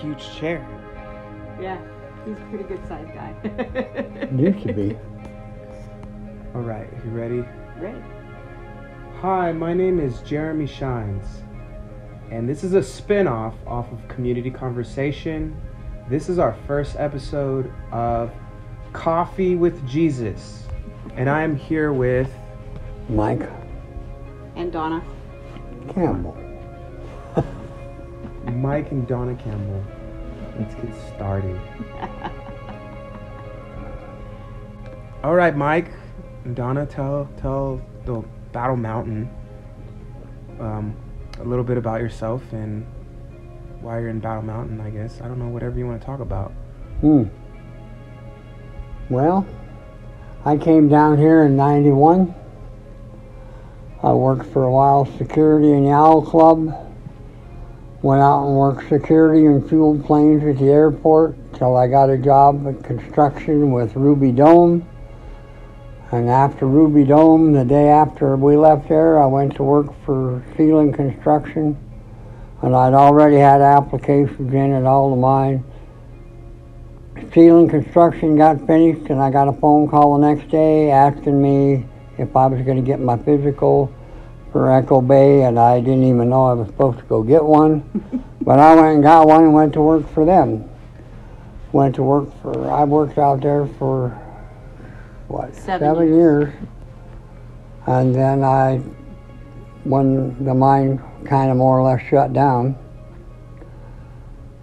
huge chair. Yeah, he's a pretty good sized guy. you to be. All right, you ready? Great. Hi, my name is Jeromie Shines, and this is a spin off off of Community Conversation. This is our first episode of Coffee with Jesus, and I am here with Mike And Donna. Campbell. Mike and Donna Campbell. Let's get started. All right, Mike and Donna, tell tell the Battle Mountain um, a little bit about yourself and why you're in Battle Mountain. I guess I don't know whatever you want to talk about. Hmm. Well, I came down here in 91. I worked for a while security in the Owl Club. Went out and worked security and fueled planes at the airport till I got a job at construction with Ruby Dome. And after Ruby Dome, the day after we left there, I went to work for Ceiling Construction. And I'd already had applications in at all the mine. Ceiling construction got finished, and I got a phone call the next day asking me if I was going to get my physical for Echo Bay, and I didn't even know I was supposed to go get one. but I went and got one and went to work for them. Went to work for, I worked out there for, what, Seven years. And then I, when the mine kind of more or less shut down,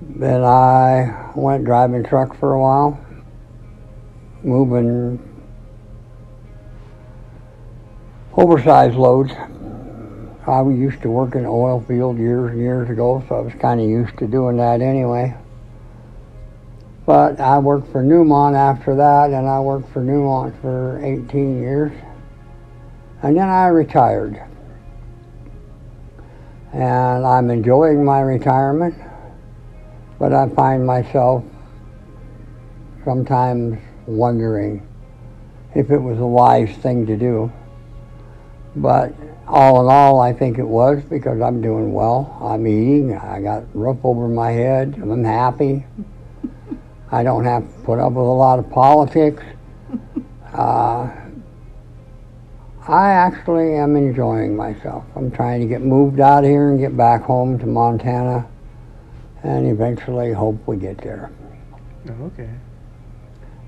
then I went driving truck for a while, moving oversized loads. I used to work in the oil field years and years ago, so I was kind of used to doing that anyway. But I worked for Newmont after that, and I worked for Newmont for 18 years. And then I retired. And I'm enjoying my retirement, but I find myself sometimes wondering if it was a wise thing to do. But all in all, I think it was because I'm doing well. I'm eating. I got roof over my head. I'm happy. I don't have to put up with a lot of politics. Uh, I actually am enjoying myself. I'm trying to get moved out of here and get back home to Montana, and eventually hope we get there. Oh, okay.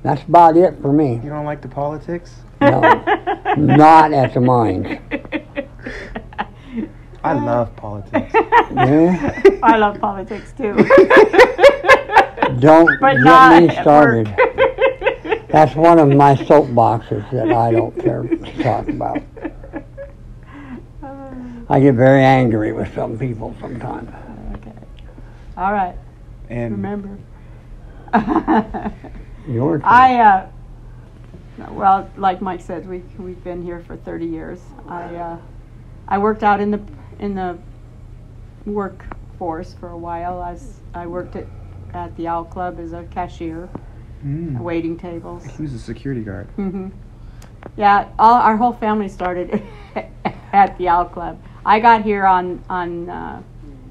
That's about it for me. You don't like the politics? No, not at the mines. I love politics. Yeah? I love politics too. Don't But get me started. That's one of my soapboxes that I don't care to talk about. I get very angry with some people sometimes. okay. All right. And Remember. Your turn. I, uh, well, like Mike said, we we've been here for 30 years. I, uh, I worked out in the in the workforce for a while. I, was, I worked at at the Owl Club as a cashier, Mm. waiting tables. he was a security guard. hmm Yeah, all our whole family started at the Owl Club. I got here on on uh,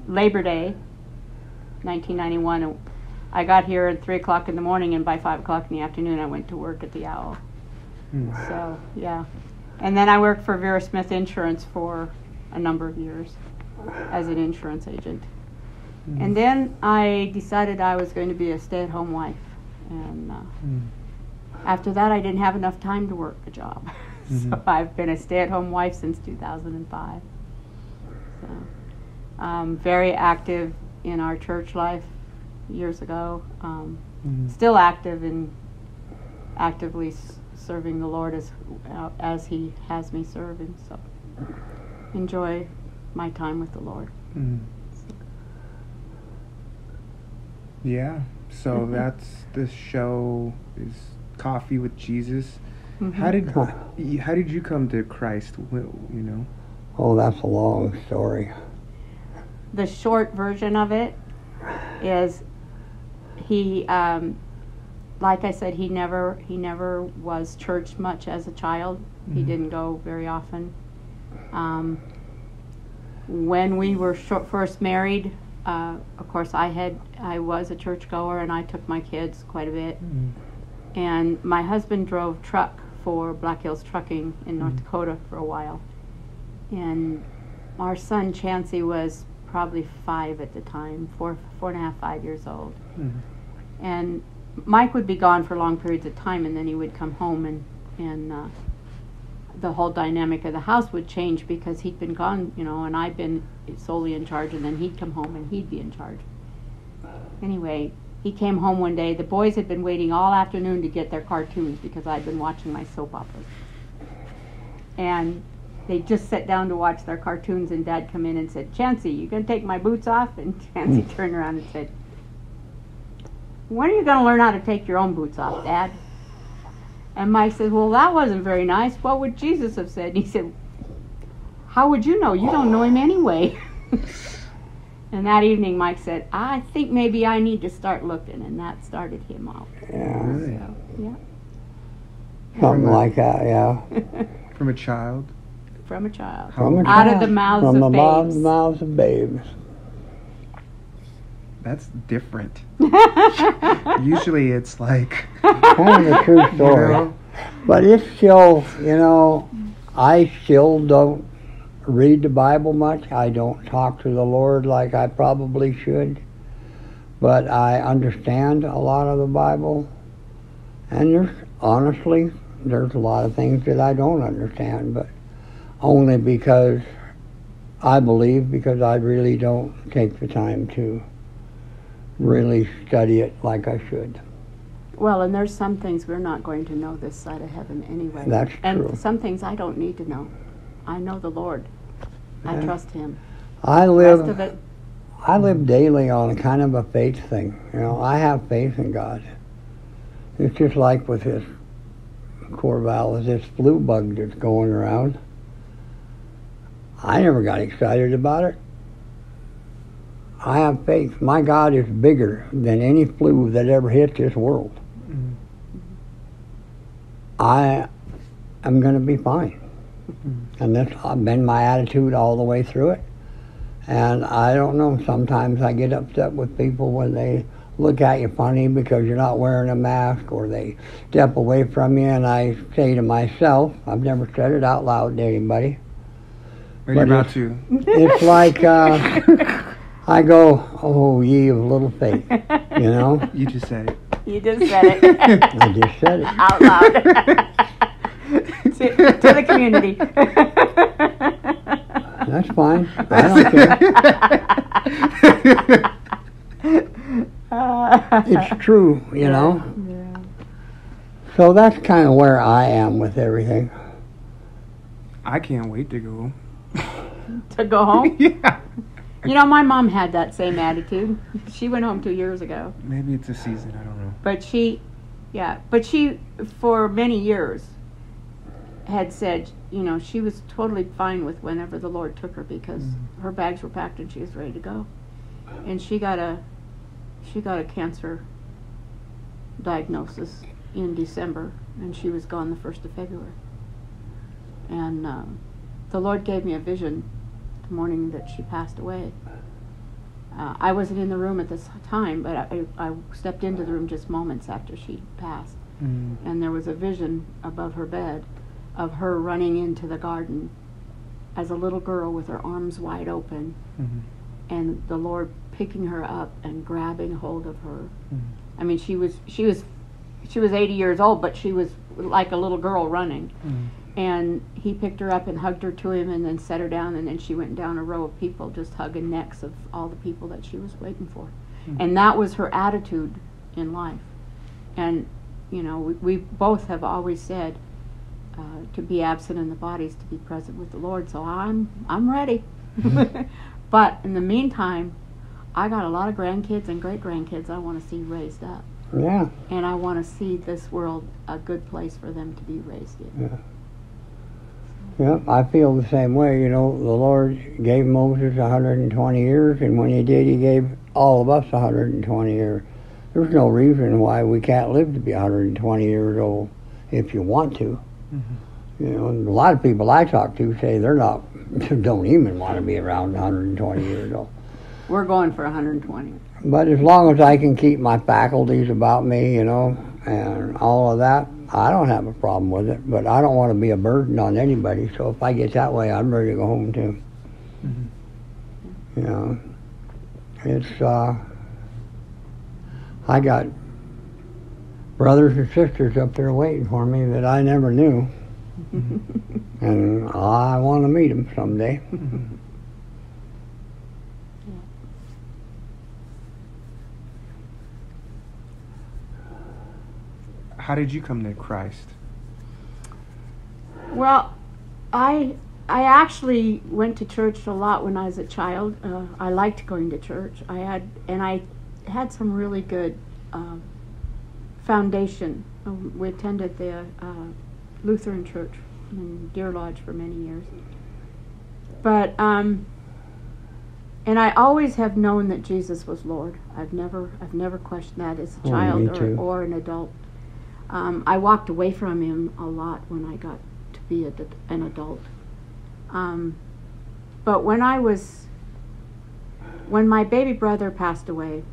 Labor Day, 1991. I got here at three o'clock in the morning, and by five o'clock in the afternoon, I went to work at the Owl. Mm. So yeah, and then I worked for Vera Smith Insurance for a number of years as an insurance agent. And then I decided I was going to be a stay-at-home wife, and uh, Mm. after that, I didn't have enough time to work a job. so Mhm. I've been a stay-at-home wife since 2005. So, um, very active in our church life years ago. Um, Mm. still active and actively s- serving the Lord as uh, as He has me serving. So enjoy my time with the Lord. Mm. Yeah. So Mhm. that's this show is Coffee with Jesus. Mhm. How did Huh. how did you come to Christ? You know. Oh, that's a long story. the short version of it is he um, like I said, he never he never was church much as a child. He Mhm. didn't go very often. Um, when we were short, first married, uh, of course, I had I was a churchgoer, and I took my kids quite a bit. Mm. And my husband drove truck for Black Hills Trucking in North Mhm. Dakota for a while. And our son Chancey was probably five at the time, four, four and a half, five years old. Mm. And Mike would be gone for long periods of time, and then he would come home, and and uh, the whole dynamic of the house would change because he'd been gone, you know, and I'd been solely in charge, and then he'd come home and he'd be in charge. Anyway, he came home one day. The boys had been waiting all afternoon to get their cartoons because I'd been watching my soap operas. And they just sat down to watch their cartoons, and Dad come in and said, "Chancy, you gonna take my boots off?" And Chancy turned around and said, "When are you gonna learn how to take your own boots off, Dad?" And Mike says, "Well, that wasn't very nice. What would Jesus have said?" And he said, "How would you know? You don't know him anyway." and that evening, Mike said, "I think maybe I need to start looking," and that started him off. Yeah, Really? So, yeah. something a- like that. Yeah, From a child. From a child. From a Out of the mouths from of the mouths- babes. mouths of babes. That's different. Usually it's like, Kind of a true you story. know, But it's still, you know, I still don't read the Bible much. I don't talk to the Lord like I probably should. But I understand a lot of the Bible. And there's, honestly, there's a lot of things that I don't understand, but only because I believe, because I really don't take the time to really study it like I should. Well, and there's some things we're not going to know this side of heaven anyway. That's and true. And some things I don't need to know. I know the Lord. I Yeah. trust Him. I live. rest of it, I live daily on a kind of a faith thing. You know, I have faith in God. It's just like with this Corvallis, this flu bug that's going around. I never got excited about it. I have faith. My God is bigger than any flu that ever hit this world. Mm. I am going to be fine. Mhm. And that's been my attitude all the way through it. And I don't know, sometimes I get upset with people when they look at you funny because you're not wearing a mask or they step away from you. And I say to myself, I've never said it out loud to anybody, Are you about to? it's like uh, I go, Oh, ye of little faith. You know, You just said it. you just said it I just said it. out loud to, to the community. That's fine. I don't care. It's true, you know. Yeah. So that's kind of where I am with everything. I can't wait to go. To go home. yeah. You know, my mom had that same attitude. She went home two years ago. Maybe it's a season. I don't know. But she, yeah, but she, for many years, had said, you know, she was totally fine with whenever the Lord took her because Mhm. her bags were packed and she was ready to go. And she got a, she got a cancer diagnosis in December, and she was gone the first of February. And um, the Lord gave me a vision morning that she passed away. Uh, I wasn't in the room at this time, but I, I stepped into the room just moments after she passed. Mm. And there was a vision above her bed of her running into the garden as a little girl with her arms wide open, Mhm. and the Lord picking her up and grabbing hold of her. Mhm. I mean, she was she was she was 80 years old, but she was like a little girl running. Mm. And he picked her up and hugged her to him, and then set her down, and then she went down a row of people, just hugging necks of all the people that she was waiting for. Mhm. And that was her attitude in life. And you know, we, we both have always said uh, to be absent in the bodies to be present with the Lord. So I'm I'm ready. but in the meantime, I got a lot of grandkids and great grandkids I want to see raised up, Yeah. and I want to see this world a good place for them to be raised in. Yeah, I feel the same way. You know, the Lord gave Moses 120 years, and when he did, he gave all of us 120 years. There's no reason why we can't live to be 120 years old if you want to. Mhm. You know, and a lot of people I talk to say they're not, don't even want to be around 120 years old. We're going for 120. But as long as I can keep my faculties about me, you know, and all of that, I don't have a problem with it. But I don't want to be a burden on anybody. So if I get that way, I'm ready to go home too. You know, it's uh, I got brothers and sisters up there waiting for me that I never knew, and I want to meet them someday. How did you come to Christ? Well, I I actually went to church a lot when I was a child. Uh, I liked going to church. I had and I had some really good um, foundation. Um, we attended the uh, Lutheran church in Deer Lodge for many years. But um, and I always have known that Jesus was Lord. I've never I've never questioned that as a Oh, child or, or an adult. Um, I walked away from him a lot when I got to be a, an adult. Um, but when I was, when my baby brother passed away,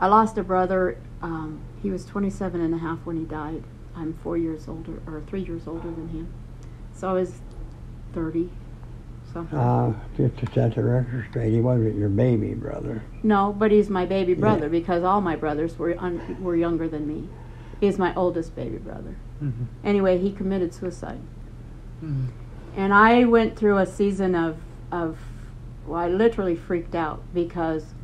I lost a brother. Um, he was 27 and a half when he died. I'm four years older, or three years older than him. So I was 30 something. Uh, just to set the record straight, he wasn't your baby brother. No, but he's my baby brother because all my brothers were un- were younger than me. He's my oldest baby brother. Mm-hmm. Anyway, he committed suicide. And I went through a season of, of well, I literally freaked out because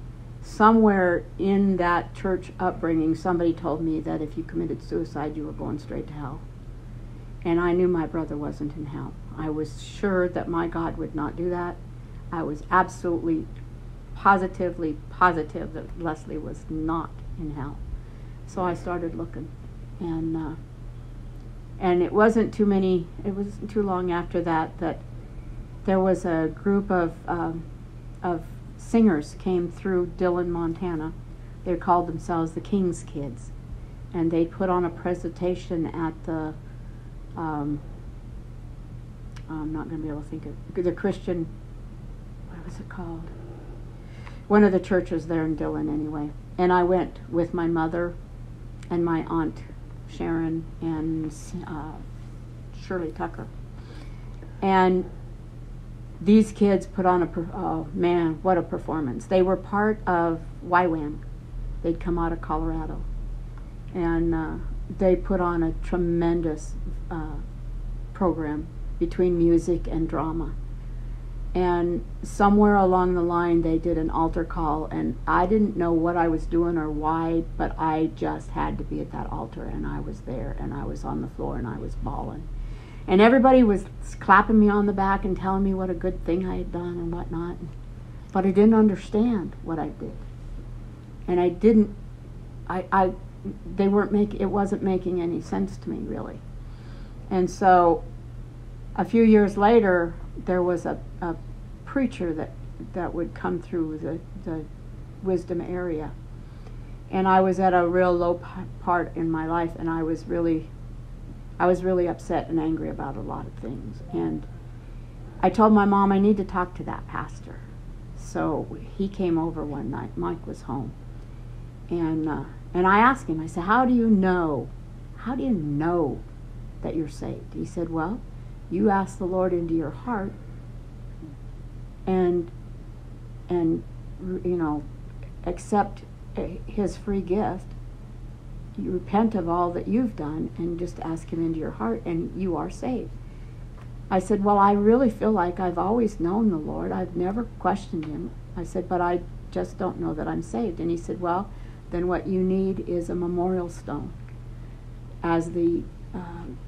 somewhere in that church upbringing, somebody told me that if you committed suicide, you were going straight to hell. And I knew my brother wasn't in hell. I was sure that my God would not do that. I was absolutely, positively positive that Leslie was not in hell. So I started looking. And, uh, and it wasn't too many it wasn't too long after that that there was a group of um, of singers came through Dillon, Montana. They called themselves the King's Kids, and they put on a presentation at the. Um, I'm not going to be able to think of the Christian. What was it called? One of the churches there in Dillon, anyway. And I went with my mother and my aunt Sharon and uh, Shirley Tucker. And these kids put on a, oh man, what a performance. They were part of YWAM. They'd come out of Colorado. And uh, they put on a tremendous uh, program between music and drama. And somewhere along the line, they did an altar call, and I didn't know what I was doing or why, but I just had to be at that altar, and I was there, and I was on the floor, and I was bawling. And everybody was clapping me on the back and telling me what a good thing I had done and whatnot. But I didn't understand what I did. And I didn't, I, I, they weren't making, it wasn't making any sense to me, really. And so a few years later, there was a, a preacher that, that would come through the, the Wisdom area. And I was at a real low part in my life, and I was really, I was really upset and angry about a lot of things. And I told my mom I need to talk to that pastor. So he came over one night. Mike was home, and uh, and I asked him. I said, "How do you know? How do you know that you're saved?" He said, "Well, you ask the Lord into your heart, and and you know, accept His free gift. You repent of all that you've done, and just ask Him into your heart, and you are saved." I said, Well, I really feel like I've always known the Lord. I've never questioned Him. I said, But I just don't know that I'm saved. And he said, Well, then what you need is a memorial stone. As the um,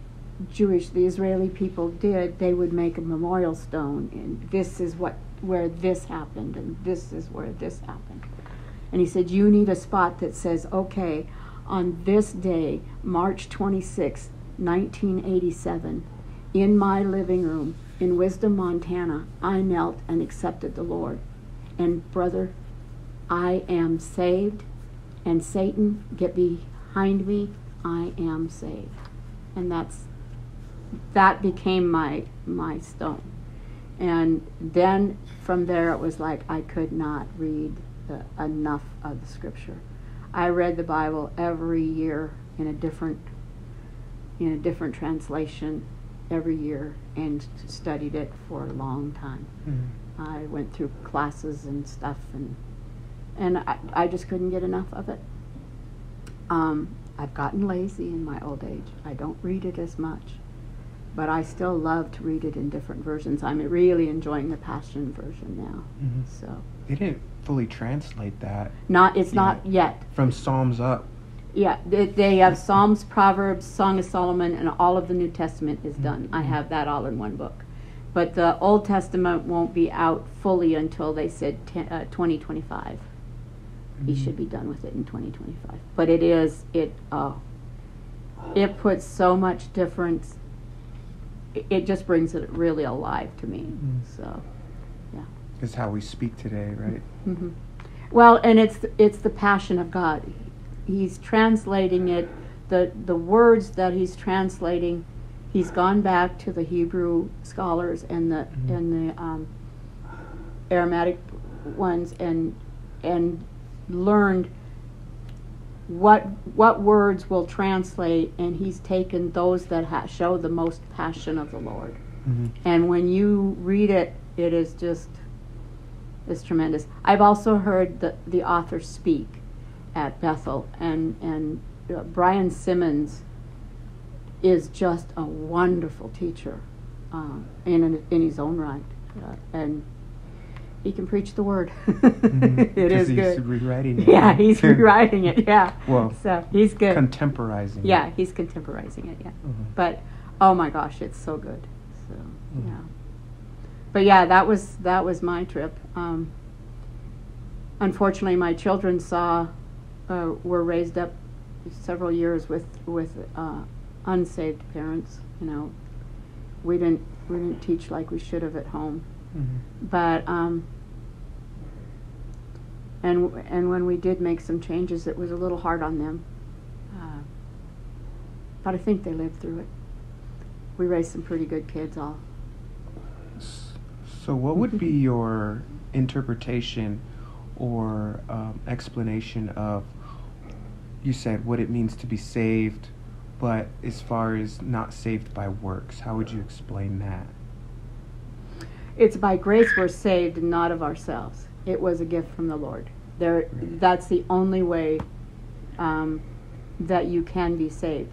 Jewish, the Israeli people did, they would make a memorial stone, and this is what where this happened, and this is where this happened. And he said, You need a spot that says, Okay, on this day, March 26, 1987, in my living room in Wisdom, Montana, I knelt and accepted the Lord. And brother, I am saved, and Satan, get behind me, I am saved. And that's that became my my stone. And then from there, it was like I could not read the, enough of the scripture. I read the Bible every year in a different in a different translation every year and studied it for a long time. Mm-hmm. I went through classes and stuff and and I, I just couldn't get enough of it. Um, I've gotten lazy in my old age. I don't read it as much, but I still love to read it in different versions. I'm really enjoying the Passion version now. Mhm. So They didn't fully translate that not it's Yeah. not yet. from Psalms up. Yeah, they, they have Psalms, Proverbs, Song of Solomon, and all of the New Testament is done. I have that all in one book. But the Old Testament won't be out fully until they said ten, uh, 2025. He Mhm. should be done with it in 2025. But it is, it, uh, it puts so much difference. It, it just brings it really alive to me. Mhm. So. It's how we speak today, right? hmm Well, and it's it's the passion of God. He's translating it. the The words that he's translating, he's gone back to the Hebrew scholars and the Mhm. and the um, Aramaic ones and and learned what what words will translate, and he's taken those that ha- show the most passion of the Lord. Mm-hmm. And when you read it, it is just it's tremendous. I've also heard the the author speak at Bethel, and and uh, Brian Simmons is just a wonderful teacher um, in in his own right, uh, and he can preach the word. Mhm. It is he's good. rewriting it. Yeah, he's rewriting it. Yeah. Well, So he's good. Contemporizing. it. yeah, he's contemporizing it. Yeah. Mhm. But oh my gosh, it's so good. So Mhm. yeah. But yeah, that was that was my trip. Um, unfortunately, my children saw uh, were raised up several years with with uh, unsaved parents. You know, we didn't we didn't teach like we should have at home. Mhm. But um, and and when we did make some changes, it was a little hard on them. Uh, but I think they lived through it. We raised some pretty good kids, all. So, what would be your interpretation or um, explanation of? You said what it means to be saved, but as far as not saved by works, how would you explain that? It's by grace we're saved, and not of ourselves. It was a gift from the Lord. There, that's the only way um, that you can be saved.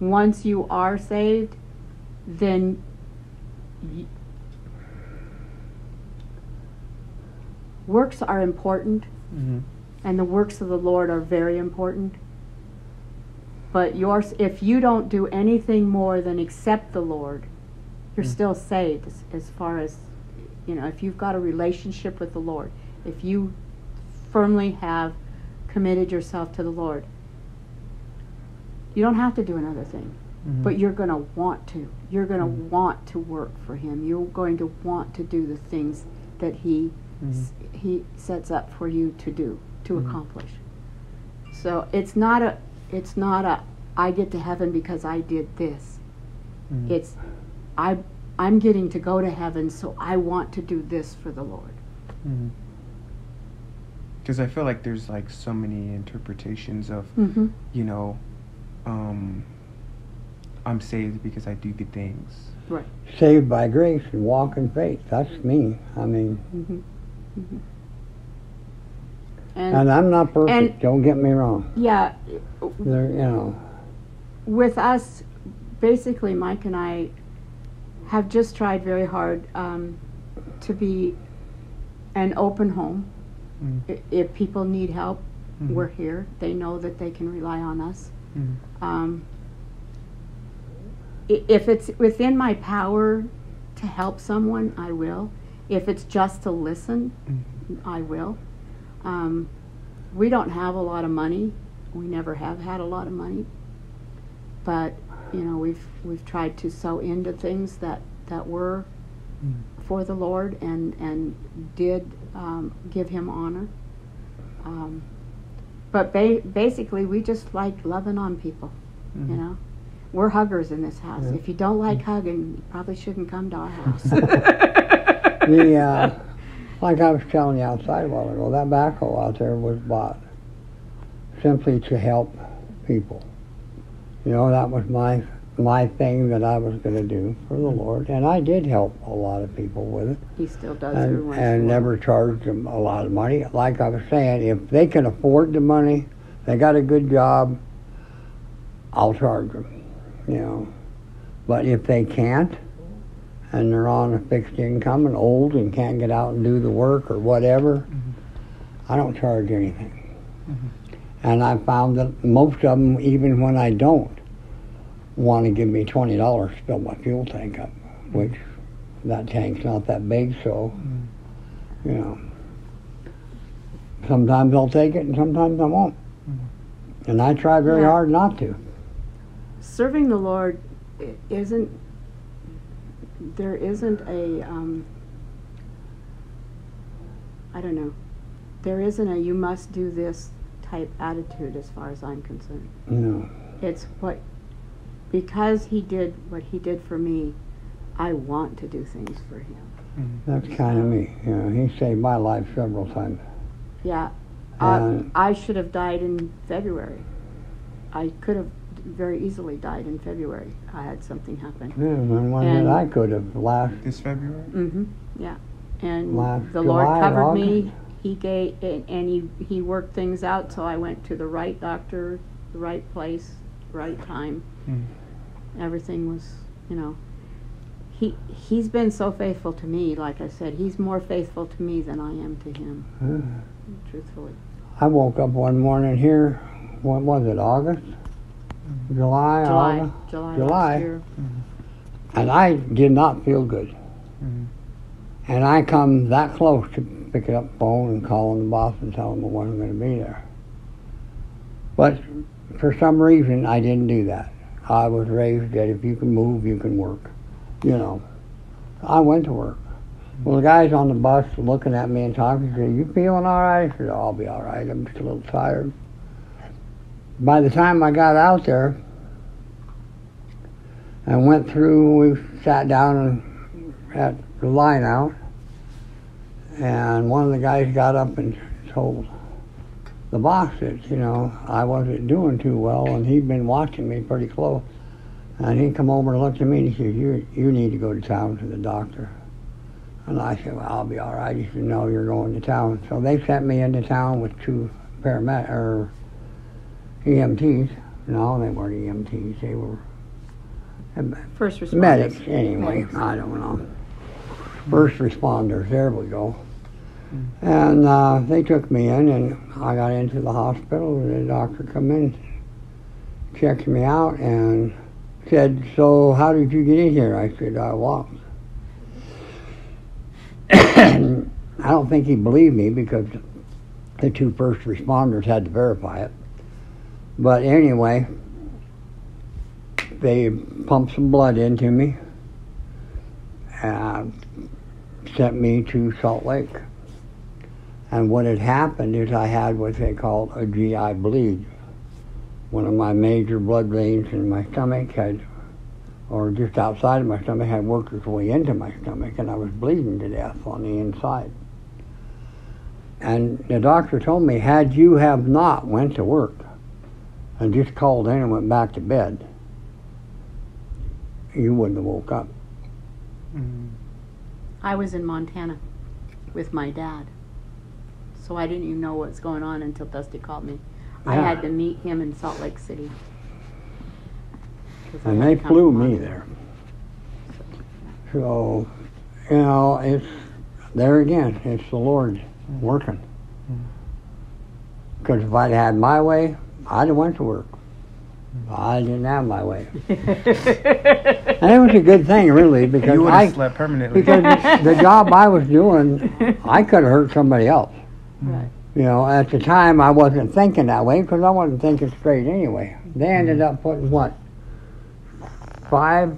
Once you are saved, then y- works are important, Mm-hmm. and the works of the Lord are very important. But yours, if you don't do anything more than accept the Lord, you're Mm. still saved. As, as far as you know, if you've got a relationship with the Lord, if you firmly have committed yourself to the Lord, you don't have to do another thing. Mm-hmm. But you're going to want to. You're going to Mhm. want to work for Him. You're going to want to do the things that He s- He sets up for you to do to Mhm. accomplish. So it's not a it's not a I get to heaven because I did this. Mhm. It's I I'm getting to go to heaven, so I want to do this for the Lord. Because I feel like there's like so many interpretations of, Mm-hmm. you know, um, I'm saved because I do good things. Right. Saved by grace and walk in faith. That's me. I mean, Mm-hmm. Mm-hmm. And, and I'm not perfect. and- don't get me wrong. yeah, There, you know, with us, basically, Mike and I have just tried very hard um, to be an open home. Mm. I- If people need help, Mhm. we're here. They know that they can rely on us. Mhm. Um, i- if it's within my power to help someone, I will. If it's just to listen, Mhm. I will. Um, we don't have a lot of money. We never have had a lot of money. But you know, we've we've tried to sow into things that that were for the Lord and and did um, give Him honor. Um, but ba- basically, we just like loving on people. Mhm. You know, we're huggers in this house. Yeah. If you don't like hugging, you probably shouldn't come to our house. The, uh, like I was telling you outside a while ago, that backhoe out there was bought simply to help people. You know, that was my my thing that I was going to do for the mm-hmm. Lord, and I did help a lot of people with it, he still does and, once and never charged them a lot of money. Like I was saying, if they can afford the money, they got a good job, I'll charge them. You know, but if they can't, and they're on a fixed income and old and can't get out and do the work or whatever, mm-hmm. I don't charge anything. Mm-hmm. And I found that most of them, even when I don't, want to give me twenty dollars to fill my fuel tank up, which that tank's not that big, so you know. Sometimes I'll take it, and sometimes I won't. And I try very Yeah. hard not to. Serving the Lord isn't. There isn't a. Um, I don't know. There isn't a you must do this type attitude as far as I'm concerned. You know. It's what because he did what he did for me, I want to do things for him. That's kind of me. You know, he saved my life several times. Yeah. Uh, I should have died in February. I could have very easily died in February. I had something happen. yeah, and one and- that I could have last This February? Mm-hmm. Yeah. And Last the July, Lord covered me. He gave and, and he he worked things out. So I went to the right doctor, the right place, right time. Mm. Everything was, you know. He he's been so faithful to me. Like I said, he's more faithful to me than I am to him. uh, Truthfully. I woke up one morning here. What was it? August, July, July, August, July, July. year. and I did not feel good. Mhm. And I come that close to picking up the phone and calling the boss and telling him I wasn't going to be there. But for some reason, I didn't do that. I was raised that if you can move, you can work. You know, I went to work. Well, the guys on the bus looking at me and talking said, "You feeling all right?" I said, "I'll be all right. I'm just a little tired." By the time I got out there, I went through. We sat down at the line out, and one of the guys got up and told the that you know I wasn't doing too well, and he'd been watching me pretty close. And he come over and looked at me and he said, "You you need to go to town to the doctor." And I said, "Well, I'll be all right." He said, "No, you're going to town." So they sent me into town with two paramet or EMTs. No, they weren't EMTs. They were First responders. medics anyway. Medics. I don't know. First responders. There we go. And uh, they took me in, and I got into the hospital. And the doctor come in, checked me out, and said, "So, how did you get in here?" I said, "I walked." I don't think he believed me because the two first responders had to verify it. But anyway, they pumped some blood into me and sent me to Salt Lake. And what had happened is I had what they called a GI bleed. One of my major blood veins in my stomach had, or just outside of my stomach, had worked its way into my stomach, and I was bleeding to death on the inside. And the doctor told me, had you have not went to work and just called in and went back to bed, you wouldn't have woke up. Mhm. I was in Montana with my dad. So I didn't even know what's going on until Dusty called me. I had to meet him in Salt Lake City. And they flew me Montana. there. So, you know, it's there again. It's the Lord working. Mm-hmm. Because if I'd had my way, I'd have went to work. I didn't have my way, and it was a good thing, really, because You would I have slept permanently. because the job I was doing, I could have hurt somebody else. Right. You know, at the time I wasn't thinking that way because I wasn't thinking straight anyway. They ended up putting what five?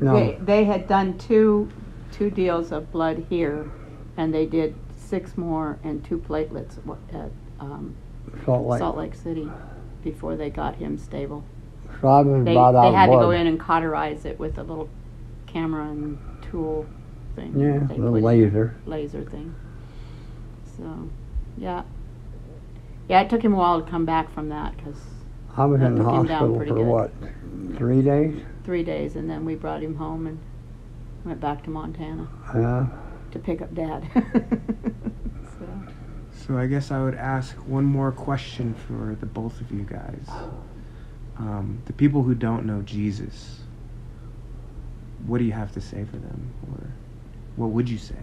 No, They, they had done two two deals of blood here, and they did six more and two platelets at um, Salt Lake. Salt Lake City before they got him stable. So I was They, about they had to go in and cauterize it with a little camera and tool thing. Yeah, they little laser. laser thing. So, yeah. Yeah, it took him a while to come back from that because I was in the took him down hospital pretty for good. what, three days? three days, and then we brought him home and went back to Montana Yeah. to pick up Dad. so, So I guess I would ask one more question for the both of you guys. Um, the people who don't know Jesus, what do you have to say for them, or what would you say?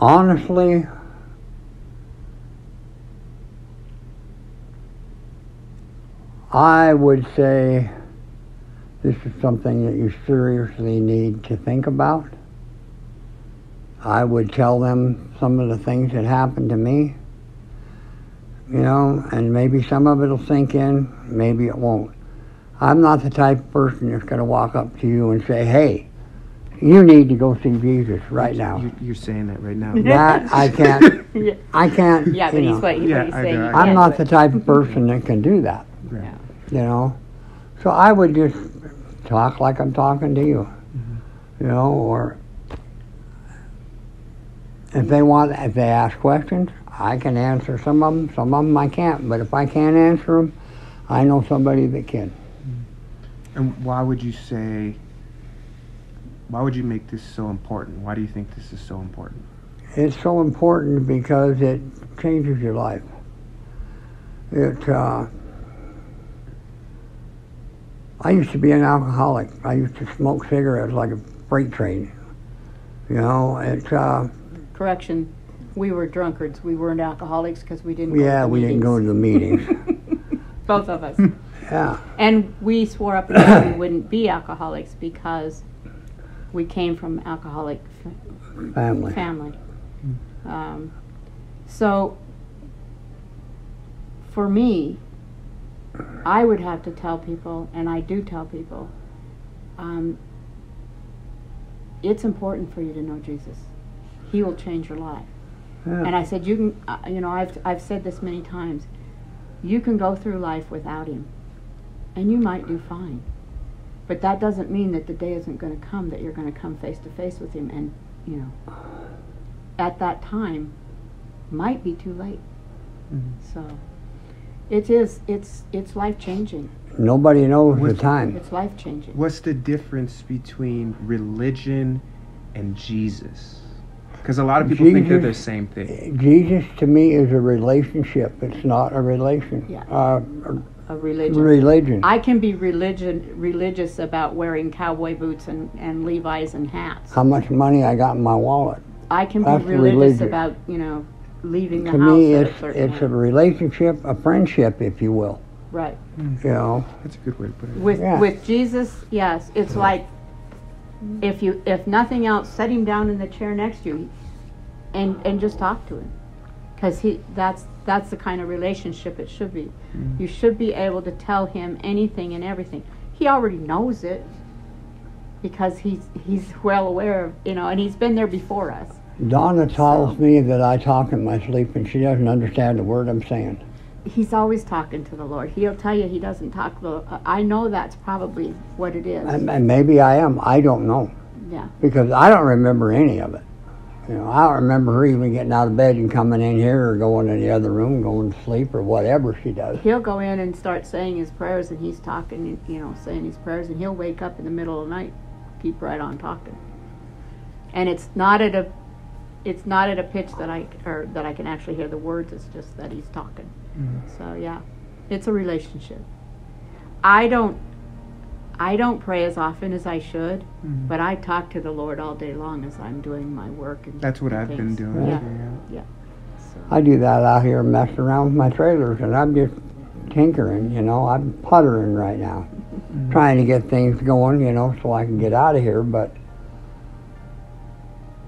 Honestly, I would say this is something that you seriously need to think about. I would tell them some of the things that happened to me, you know, and maybe some of it'll sink in, maybe it won't. I'm not the type of person that's going to walk up to you and say, hey, you need to go see Jesus right now. You're, you're saying that right now. That I can't. yeah, I can't. yeah, but you he's know. what, he- Yeah, he's I saying. know, I I'm can't the type of person that can do that. Yeah. You know, so I would just talk like I'm talking to you. Mm-hmm. You know, or if they want, if they ask questions, I can answer some of them. Some of them I can't. But if I can't answer them, I know somebody that can. Mm-hmm. And why would you say? Why would you make this so important? Why do you think this is so important? It's so important because it changes your life. It. Uh, I used to be an alcoholic. I used to smoke cigarettes like a freight train. You know, it. Uh, Correction, we were drunkards. We weren't alcoholics because we didn't. Go yeah, to the we didn't go to the meetings. meetings. Both of us. yeah, And we swore up and down we wouldn't be alcoholics because we came from alcoholic f- family. family. Um, so, for me, I would have to tell people, and I do tell people, um, it's important for you to know Jesus. He will change your life. And I said, you can, uh, you know, I've, I've said this many times. You can go through life without him, and you might do fine. But that doesn't mean that the day isn't going to come that you're going to come face to face with him, and you know, at that time, might be too late. Mhm. So, it is. It's it's life changing. Nobody knows the time. It's life changing. What's the difference between religion and Jesus? Because a lot of people think they're the same thing. Jesus to me is a relationship. It's not a relation. Yeah. Uh, A a religion. religion. I can be religion religious about wearing cowboy boots and, and Levi's and hats. How much money I got in my wallet. I can be That's religious religion. about you know leaving the to house me, at it's a certain it's a relationship, a friendship, if you will. right hmm. You know. That's a good way to put it. with Yeah. with Jesus. Yes, it's like if you if nothing else, set him down in the chair next to you, and and just talk to him, because he that's that's the kind of relationship it should be. Mm. You should be able to tell him anything and everything. He already knows it because he's he's well aware of you know, and he's been there before us. Donna tells So- me that I talk in my sleep, and she doesn't understand a word I'm saying. He's always talking to the Lord. He'll tell you he doesn't talk. The, I know that's probably what it is. And, and maybe I am. I don't know yeah. because I don't remember any of it. You know, I don't remember her even getting out of bed and coming in here or going to the other room, going to sleep or whatever she does. He'll go in and start saying his prayers, and he's talking, you know, saying his prayers, and he'll wake up in the middle of the night, keep right on talking. And it's not at a, it's not at a pitch that I or that I can actually hear the words. It's just that he's talking. Mm-hmm. So yeah, it's a relationship. I don't, I don't pray as often as I should, Mhm. but I talk to the Lord all day long as I'm doing my work. And That's what I've been doing. Yeah. yeah. So. I do that out here messing around with my trailers, and I'm just tinkering. You know, I'm puttering right now, trying to get things going. You know, so I can get out of here. But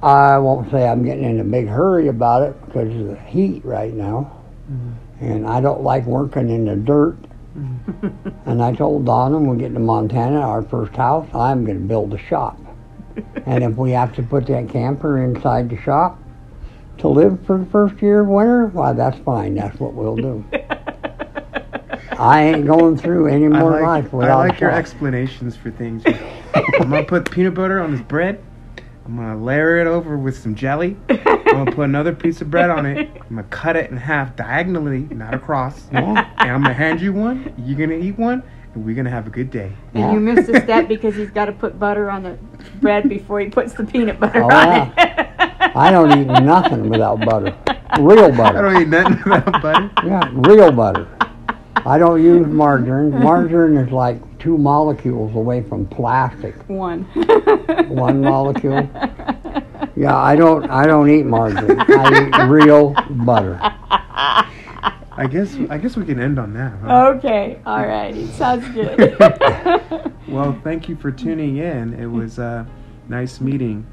I won't say I'm getting in a big hurry about it because of the heat right now, Mhm. and I don't like working in the dirt. And I told Donna when we get to Montana, our first house, I'm going to build a shop. and if we have to put that camper inside the shop to live for the first year of winter, why, that's fine. That's what we'll do. I ain't going through any I more like, life I like your explanations for things. I'm gonna put peanut butter on this bread. I'm gonna layer it over with some jelly. I'm gonna put another piece of bread on it. I'm gonna cut it in half diagonally, not across. Yeah. And I'm gonna hand you one. You're gonna eat one, and we're gonna have a good day. And you missed a step because he's got to put butter on the bread before he puts the peanut butter Oh, on yeah. it. I don't eat nothing without butter. Real butter. I don't eat nothing without butter. Yeah, real butter. I don't use margarine. Margarine is like two molecules away from plastic. One. One molecule? Yeah, I don't. I don't eat margarine. I eat real butter. I guess I guess we can end on that. Huh? okay, all right. Sounds good. Well, thank you for tuning in. It was uh, nice meeting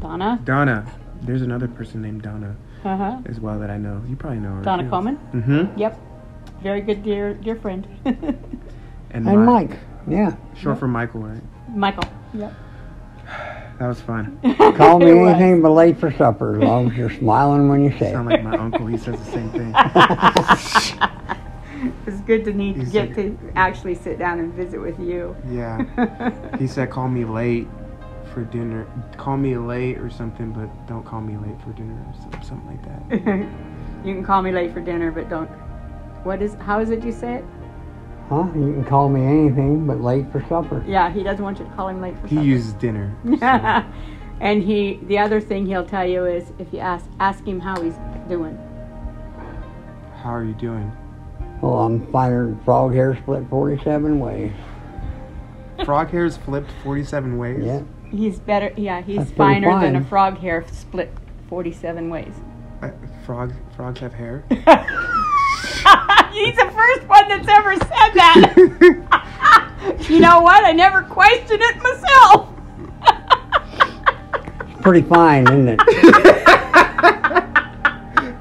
Donna? Donna. There's another person named Donna Uh huh. as well that I know. You probably know her. Donna Coleman? Mm-hmm. Yep. Very good, dear, dear friend. And, And Mike. Mike. Yeah. Short for Michael, right? Michael. Yep. That was fun. Call me anything but late for supper as long as you're smiling when you say Sound like my uncle. He says the same thing. It's good to need He's get like- to actually sit down and visit with you. Yeah. He said, "Call me late for dinner. Call me late or something, but don't call me late for dinner or something like that." you can call me late for dinner, but don't. What is? How is it you say it? Huh? You can call me anything but late for supper. Yeah, he doesn't want you to call him late for supper. He uses dinner. so- and he, the other thing he'll tell you is if you ask ask him how he's doing. How are you doing? Well, I'm firing frog hair split 47 ways. Frog hair's flipped 47 ways. Yeah. He's better. Yeah, he's That's pretty finer than a frog hair split forty-seven ways. Uh, frog, frogs have hair. he's the first one that's ever said that. you know what? I never questioned it myself. Pretty fine, isn't it?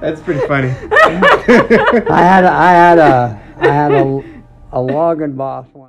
That's pretty funny. I had a, I had a I had a, a login boss one.